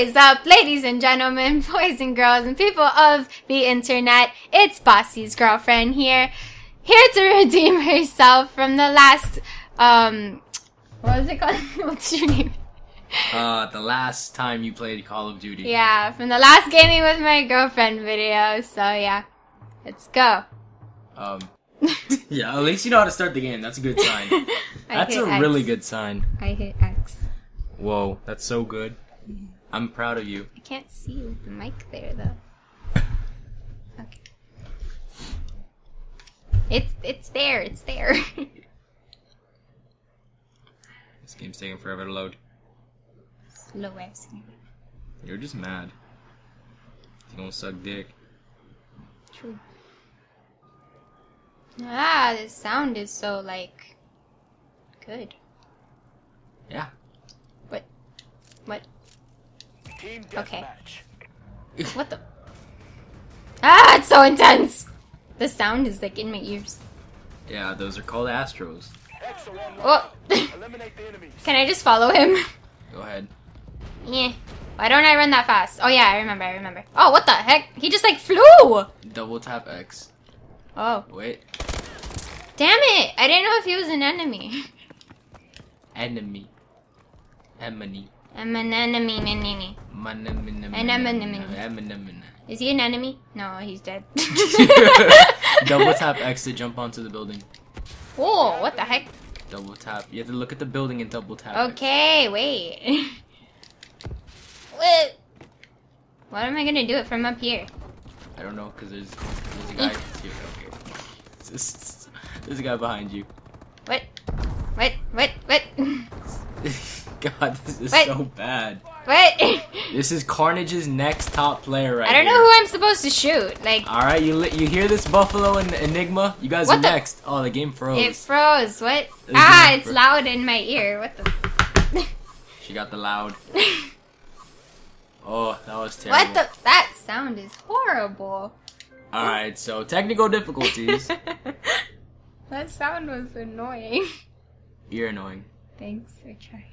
is up, ladies and gentlemen, boys and girls, and people of the internet? It's Bassi's girlfriend here, here to redeem herself from the last, um, what was it called? What's your name? Uh, the last time you played Call of Duty. Yeah, from the last gaming with my girlfriend video. So yeah, let's go. Um, yeah, at least you know how to start the game. That's a good sign. That's a X. really good sign. I hit X. Whoa, that's so good. I'm proud of you. I can't see with the mic there though. Okay. It's it's there. It's there. This game's taking forever to load. Slow ass. You're just mad. You gonna suck dick. True. Ah, the sound is so like good. Yeah. What? What? Team Okay. deathmatch. What the? Ah, it's so intense. The sound is like in my ears. Yeah, those are called Astros. Oh, Eliminate the enemies. can I just follow him? Go ahead. Yeah. Why don't I run that fast? Oh yeah, I remember. I remember. Oh, what the heck? He just like flew. Double tap X. Oh, Wait. damn it! I didn't know if he was an enemy. Enemy. Emily. I'm an enemy, an enemy. Is he an enemy? No, he's dead. Double tap X to jump onto the building. Whoa, what the heck? Double tap. You have to look at the building and double tap. X. Okay, wait. what? What am I gonna do it from up here? I don't know, cause there's there's a guy here. Okay. There's, there's a guy behind you. What? What? What? What? God, this is Wait. so bad. What? This is Karnage's next top player right I don't know here. who I'm supposed to shoot. Like, All right, you you hear this Buffalo and Enigma? You guys What are the- next. Oh, the game froze. it froze. What? Ah, it's loud in my ear. What the? She got the loud. Oh, that was terrible. what the? That sound is horrible. All right, so technical difficulties. that sound was annoying. You're annoying. Thanks, I tried.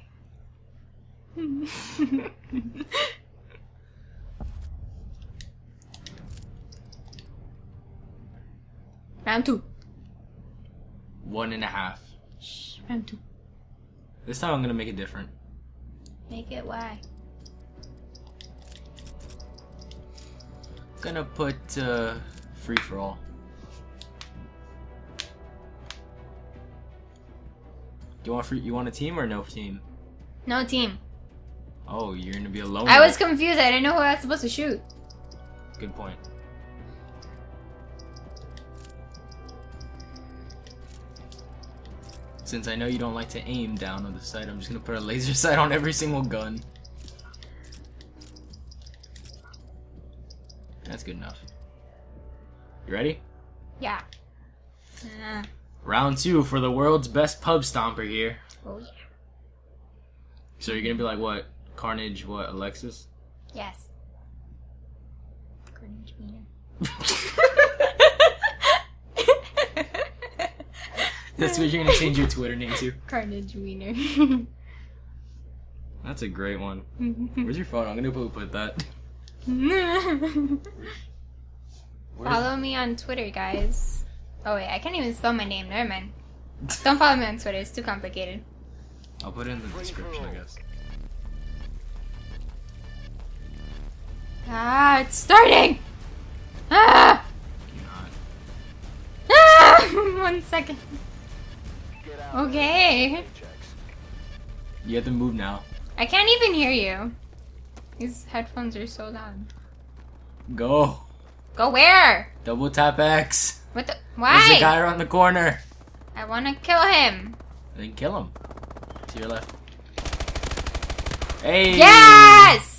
round two. One and a half. Shh, round two. This time I'm gonna make it different. Make it why? Gonna put uh, free for all. Do you want free? You want a team or no team? No team. Oh, you're gonna be alone. I was confused. I didn't know who I was supposed to shoot. Good point. Since I know you don't like to aim down on the sight, I'm just gonna put a laser sight on every single gun. That's good enough. You ready? Yeah. Uh, Round two for the world's best pub stomper here. oh yeah. So you're gonna be like what? Karnage, what? Alexis? Yes. Karnage Wiener. That's what you're gonna change your Twitter name to. Karnage Wiener. That's a great one. Mm-hmm. Where's your phone? I'm gonna put, put that. Follow me on Twitter, guys. Oh wait, I can't even spell my name. Never mind. Don't follow me on Twitter. It's too complicated. I'll put it in the description, I guess. Ah, it's starting. Ah, ah. One second. Okay. You have to move now. I can't even hear you. These headphones are so loud. Go. Go where? Double tap X. What the? Why? There's a guy around the corner. I want to kill him. Then kill him. To your left. Hey. Yes.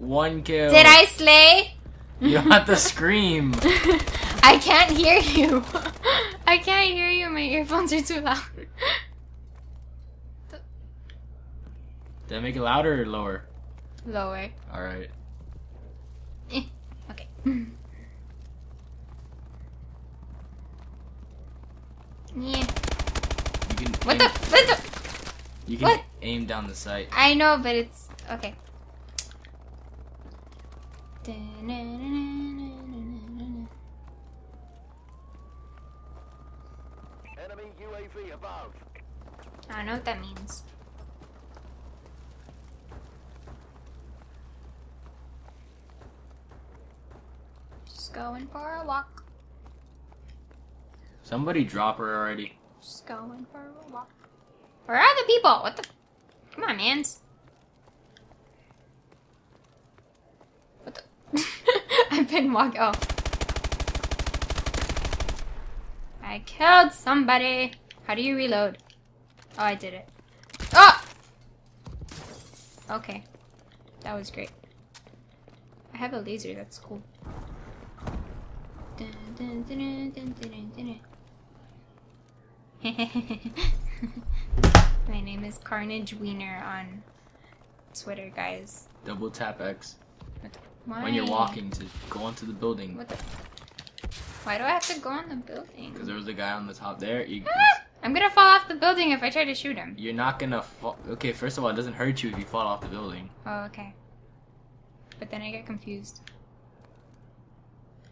One kill. Did I slay? You have to scream. I can't hear you. I can't hear you. My earphones are too loud. Did I make it louder or lower? Lower. All right. Eh, Okay. Yeah. You can. What aim, the? What the? You can what? aim down the sight. I know, but it's okay. Enemy UAV above. I don't know what that means. Just going for a walk. Somebody drop her already. Just going for a walk. Where are the people? What the? Come on, mans. What the? I've been walking. Oh. I killed somebody. How do you reload? Oh, I did it. Oh! Okay. That was great. I have a laser. That's cool. My name is Karnage Wiener on Twitter, guys. Double tap X Why? when you're walking to go onto the building. What the? Why do I have to go on the building? Because there was a guy on the top there. You, Ah! I'm gonna fall off the building if I try to shoot him. you're not gonna fall. Okay, first of all, it doesn't hurt you if you fall off the building. Oh, okay. But then I get confused.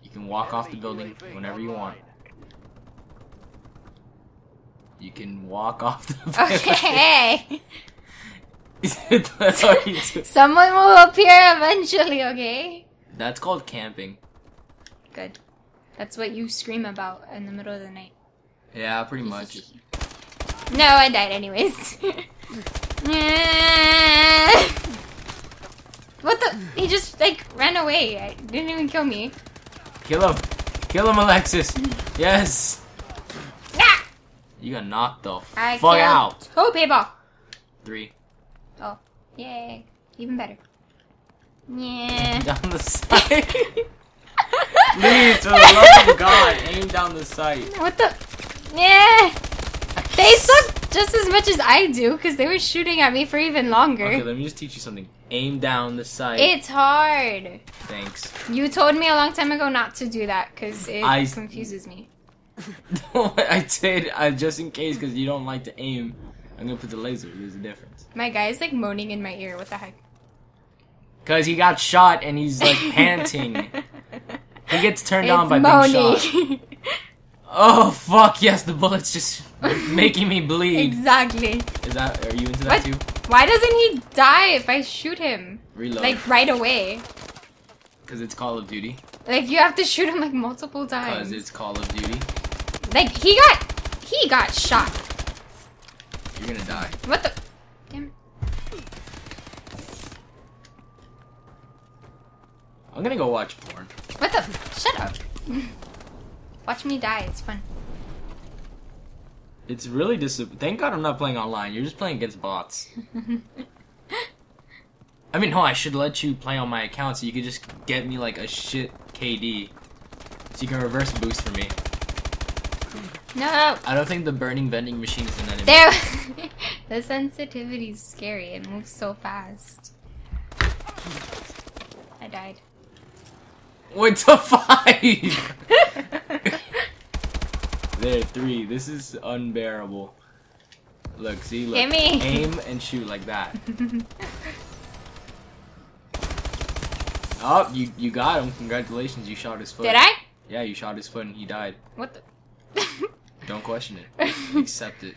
You can walk off the building whenever you want. You can walk off the building. Okay. That's you do. Someone will appear eventually. Okay. That's called camping. Good. That's what you scream about in the middle of the night. Yeah, pretty much. No, I died anyways. what the? He just like ran away. I didn't even kill me. Kill him. Kill him, Alexis. Yes. Ah! You got knocked the I fuck out. two people. Three. Oh, yay! Even better. Yeah. Down the sight. Please, for the love of God, aim down the sight. What the? Yeah. They suck just as much as I do because they were shooting at me for even longer. Okay, let me just teach you something. Aim down the sight. It's hard. Thanks. You told me a long time ago not to do that because it I- confuses me. No, I did uh, just in case because you don't like to aim. I'm gonna put the laser. There's a difference. My guy's like moaning in my ear. What the heck? Cause he got shot and he's like panting. He gets turned on by It's being shot. moaning. Oh fuck! Yes, the bullet's just making me bleed. exactly. Is that? Are you into that What? too? Why doesn't he die if I shoot him? Reload. Like right away. Because it's Call of Duty. Like you have to shoot him like multiple times. Because it's Call of Duty. Like he got he got shot. You're gonna die. What the? Damn. I'm gonna go watch porn. What the? Shut up. Watch me die. It's fun. It's really dis. Thank God I'm not playing online. You're just playing against bots. I mean, no, I should let you play on my account so you could just get me like a shit KD. So you can reverse boost for me. No. I don't think the burning vending machine is an enemy. There. the sensitivity is scary. It moves so fast. I died. Wait to five! there, three. This is unbearable. Look, see, look. Gimme. Aim and shoot like that. Oh, you you got him. Congratulations, you shot his foot. Did I? Yeah, you shot his foot and he died. What the? Don't question it. Accept it.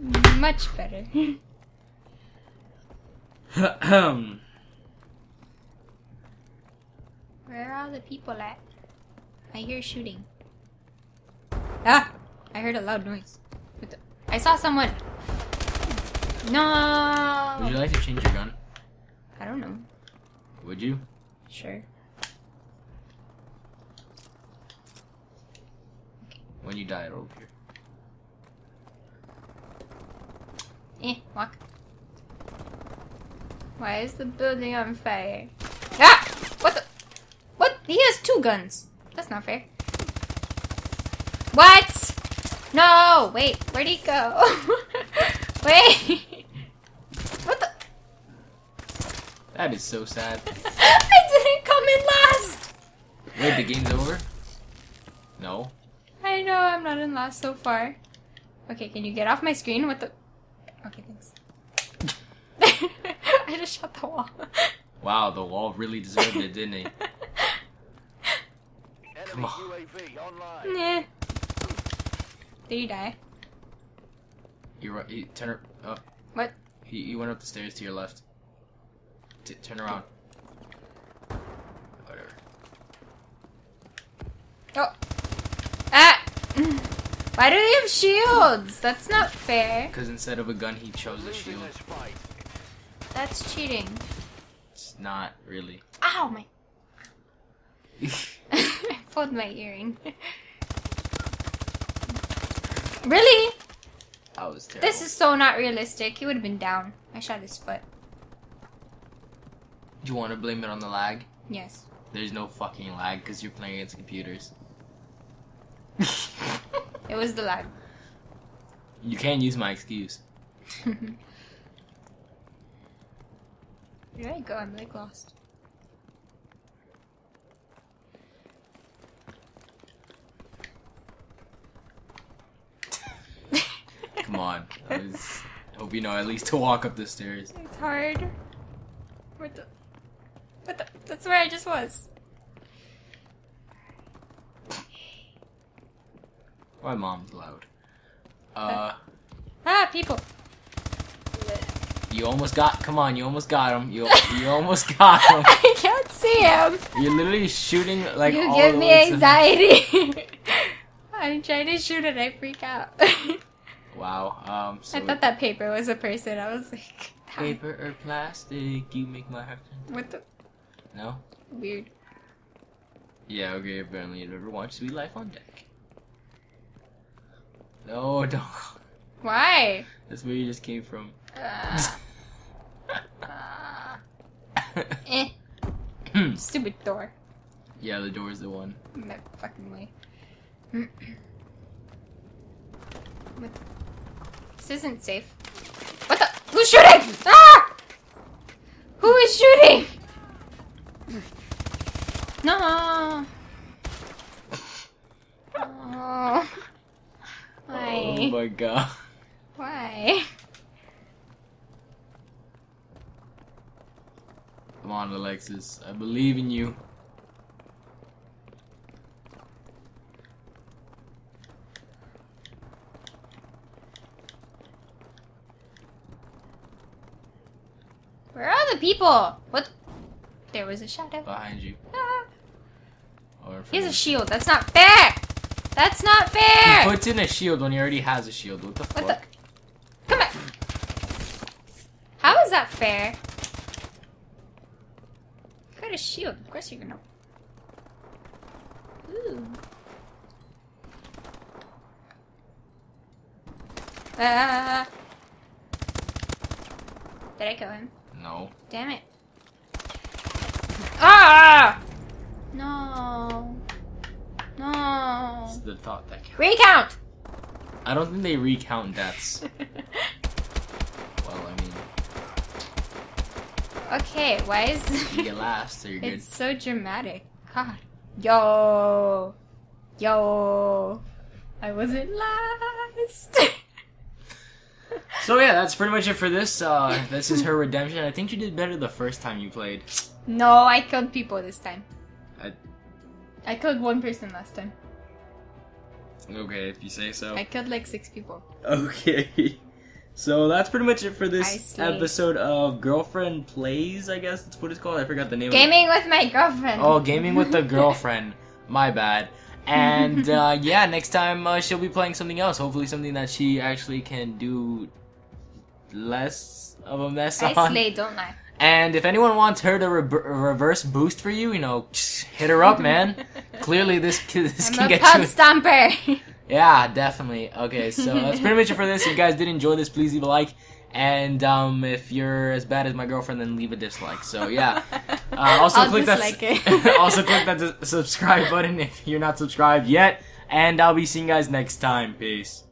Much better. Where are all the people at? I hear shooting. Ah! I heard a loud noise. What the? I saw someone. No. Would you like to change your gun? I don't know. Would you? Sure. When you die, it'll appear. Eh, walk. Why is the building on fire? Ah! What the? What? He has two guns. That's not fair. What? No! Wait, where'd he go? Wait! What the? That is so sad. I didn't come in last! Wait, the game's over? No. I know I'm not in last so far. Okay, can you get off my screen? What the? Okay, thanks. I just shot the wall. Wow, the wall really deserved it, didn't it? Enemy on. UAV online. Nah. Did you die? You ru- he turn her up. What? He, he went up the stairs to your left. T- turn around. Whatever. Oh. Why do they have shields? That's not fair. Because instead of a gun, he chose a shield. That's cheating. It's not really. Ow, my. I pulled my earring. really? That was terrible. This is so not realistic. He would have been down. I shot his foot. Do you want to blame it on the lag? Yes. There's no fucking lag because you're playing against computers. It was the lag. you can't use my excuse. Where did I go? I'm like lost. Come on. I was- hope you know at least to walk up the stairs. It's hard. What the? What the? That's where I just was. My mom's loud. Uh, Ah, people. you almost got. Come on, you almost got him. You you almost got him. I can't see him. You're literally shooting like you give me anxiety. I'm trying to shoot and I freak out. Wow. Um. So I thought that paper was a person. I was like, paper or plastic, you make my heart. what the No. weird. Yeah. Okay. Apparently, you've never watched Suite Life on Deck. No, don't. Why? That's where you just came from. Uh, uh, eh. Stupid door. yeah, the door's the one. No fucking way. what? This isn't safe. What the? Who's shooting? Ah! Who is shooting? No. Oh. Why? Oh my god. Why? Come on, Alexis. I believe in you. Where are the people? What? There was a shadow. Behind you. Ah. He has a shield. That's not fair. That's not fair. He puts in a shield when he already has a shield. What the What fuck? the? Come back. How is that fair? You got a shield. Of course you're gonna. Ooh. Ah. Did I kill him? No. Damn it. Ah! No. No. It's the thought that counts. Recount! I don't think they recount deaths. Well, I mean, okay, why is you get last, so you're good. it's so dramatic? God. Yo. Yo. I wasn't last. So yeah, that's pretty much it for this. Uh, this is her redemption. I think you did better the first time you played. no, I killed people this time. I, I killed one person last time. Okay, if you say so. I killed like six people. Okay. So that's pretty much it for this episode of Girlfriend Plays, I guess that's what it's called. I forgot the name of it. Gaming with my girlfriend. Oh, gaming with the girlfriend. My bad. And uh, yeah, next time uh, she'll be playing something else. Hopefully, something that she actually can do less of a mess I on. slay, don't I? And if anyone wants her to re- reverse boost for you, you know, hit her up, man. Clearly, this this I'm can get pub you. stomper. Yeah, definitely. Okay, so that's pretty much it for this. If you guys did enjoy this, please leave a like. And um, if you're as bad as my girlfriend, then leave a dislike. So yeah. Uh, also I'll click that. it. also click that subscribe button if you're not subscribed yet. And I'll be seeing you guys next time. Peace.